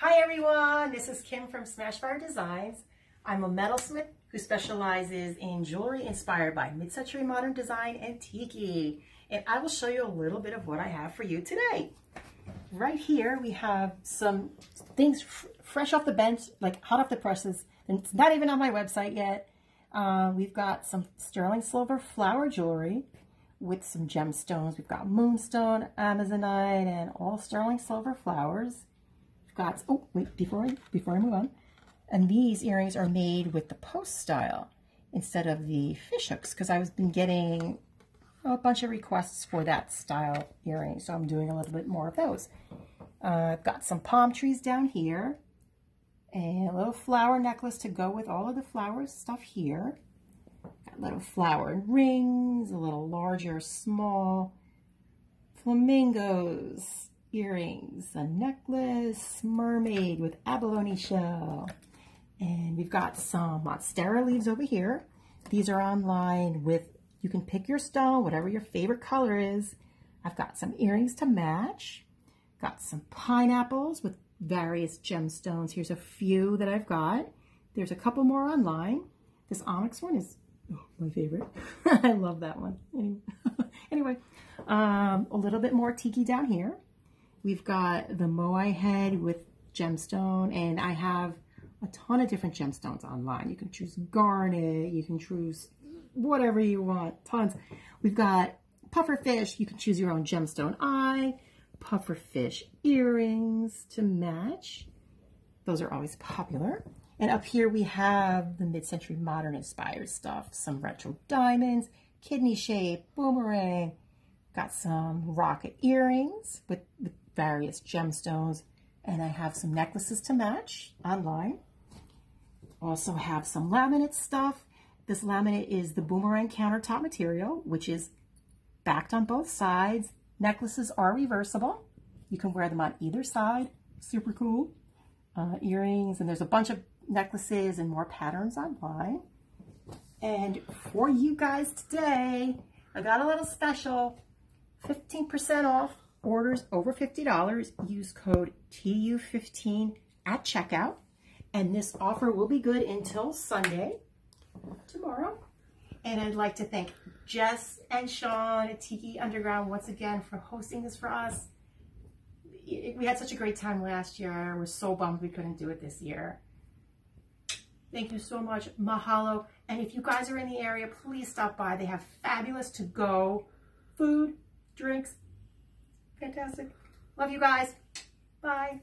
Hi everyone, this is Kim from Smashfire Designs. I'm a metalsmith who specializes in jewelry inspired by mid-century modern design and tiki. And I will show you a little bit of what I have for you today. Right here we have some things fresh off the bench, like hot off the presses. And it's not even on my website yet. Uh, we've got some sterling silver flower jewelry with some gemstones. We've got moonstone, amazonite, and all sterling silver flowers. Got, oh, wait, before I, before I move on. And these earrings are made with the post style instead of the fish hooks because I've been getting a bunch of requests for that style earring. So I'm doing a little bit more of those. Uh, I've got some palm trees down here and a little flower necklace to go with all of the flowers stuff here. Got little flower rings, a little larger, small flamingos, earrings, a necklace, mermaid with abalone shell. And we've got some monstera leaves over here. These are online with, you can pick your stone, whatever your favorite color is. I've got some earrings to match. Got some pineapples with various gemstones. Here's a few that I've got. There's a couple more online. This onyx one is oh, my favorite. I love that one. Anyway, um, a little bit more tiki down here. We've got the moai head with gemstone, and I have a ton of different gemstones online. You can choose garnet, you can choose whatever you want, tons. We've got puffer fish, you can choose your own gemstone eye pufferfish earrings to match. Those are always popular. And up here we have the mid-century modern inspired stuff. Some retro diamonds, kidney shape, boomerang. Got some rocket earrings with, with various gemstones. And I have some necklaces to match online. Also have some laminate stuff. This laminate is the boomerang countertop material, which is backed on both sides Necklaces are reversible. You can wear them on either side. Super cool. Uh, earrings, and there's a bunch of necklaces and more patterns online. And for you guys today, I got a little special, 15% off orders over $50. Use code TU15 at checkout. And this offer will be good until Sunday, tomorrow. And I'd like to thank Jess and Sean at Tiki Underground once again for hosting this for us. We had such a great time last year. We're so bummed we couldn't do it this year. Thank you so much. Mahalo. And if you guys are in the area, please stop by. They have fabulous to-go food, drinks. Fantastic. Love you guys. Bye.